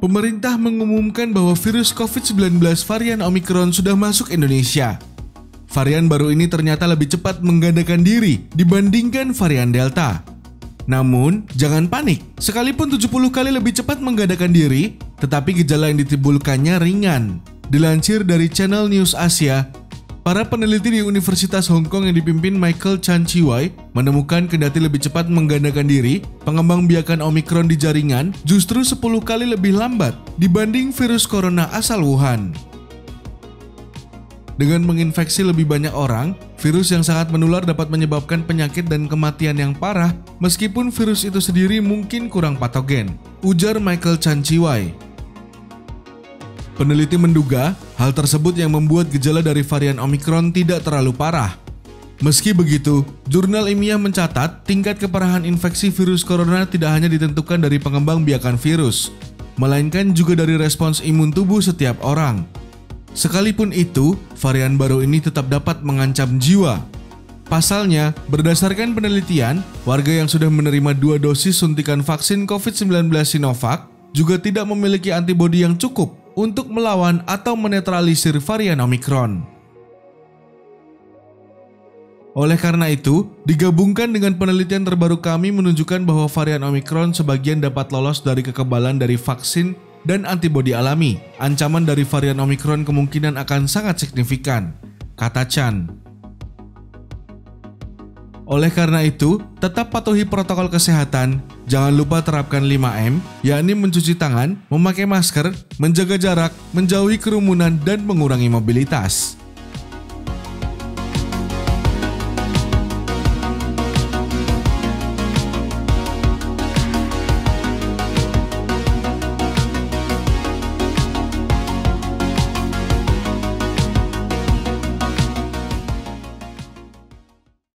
pemerintah mengumumkan bahwa virus COVID-19 varian Omicron sudah masuk Indonesia. Varian baru ini ternyata lebih cepat menggandakan diri dibandingkan varian Delta. Namun, jangan panik. Sekalipun 70 kali lebih cepat menggandakan diri, tetapi gejala yang ditimbulkannya ringan. Dilansir dari Channel News Asia, Para peneliti di Universitas Hong Kong yang dipimpin Michael Chan Chiwai menemukan kendati lebih cepat menggandakan diri, pengembang biakan Omicron di jaringan justru 10 kali lebih lambat dibanding virus corona asal Wuhan. Dengan menginfeksi lebih banyak orang, virus yang sangat menular dapat menyebabkan penyakit dan kematian yang parah meskipun virus itu sendiri mungkin kurang patogen, ujar Michael Chan Chiwai. Peneliti menduga hal tersebut yang membuat gejala dari varian Omicron tidak terlalu parah. Meski begitu, jurnal ilmiah mencatat tingkat keparahan infeksi virus corona tidak hanya ditentukan dari pengembang biakan virus, melainkan juga dari respons imun tubuh setiap orang. Sekalipun itu, varian baru ini tetap dapat mengancam jiwa. Pasalnya, berdasarkan penelitian, warga yang sudah menerima dua dosis suntikan vaksin COVID-19 Sinovac juga tidak memiliki antibodi yang cukup untuk melawan atau menetralisir varian Omicron. Oleh karena itu, digabungkan dengan penelitian terbaru kami menunjukkan bahwa varian Omicron sebagian dapat lolos dari kekebalan dari vaksin dan antibodi alami. Ancaman dari varian Omicron kemungkinan akan sangat signifikan, kata Chan. Oleh karena itu, tetap patuhi protokol kesehatan. Jangan lupa terapkan 5M, yakni mencuci tangan, memakai masker, menjaga jarak, menjauhi kerumunan, dan mengurangi mobilitas.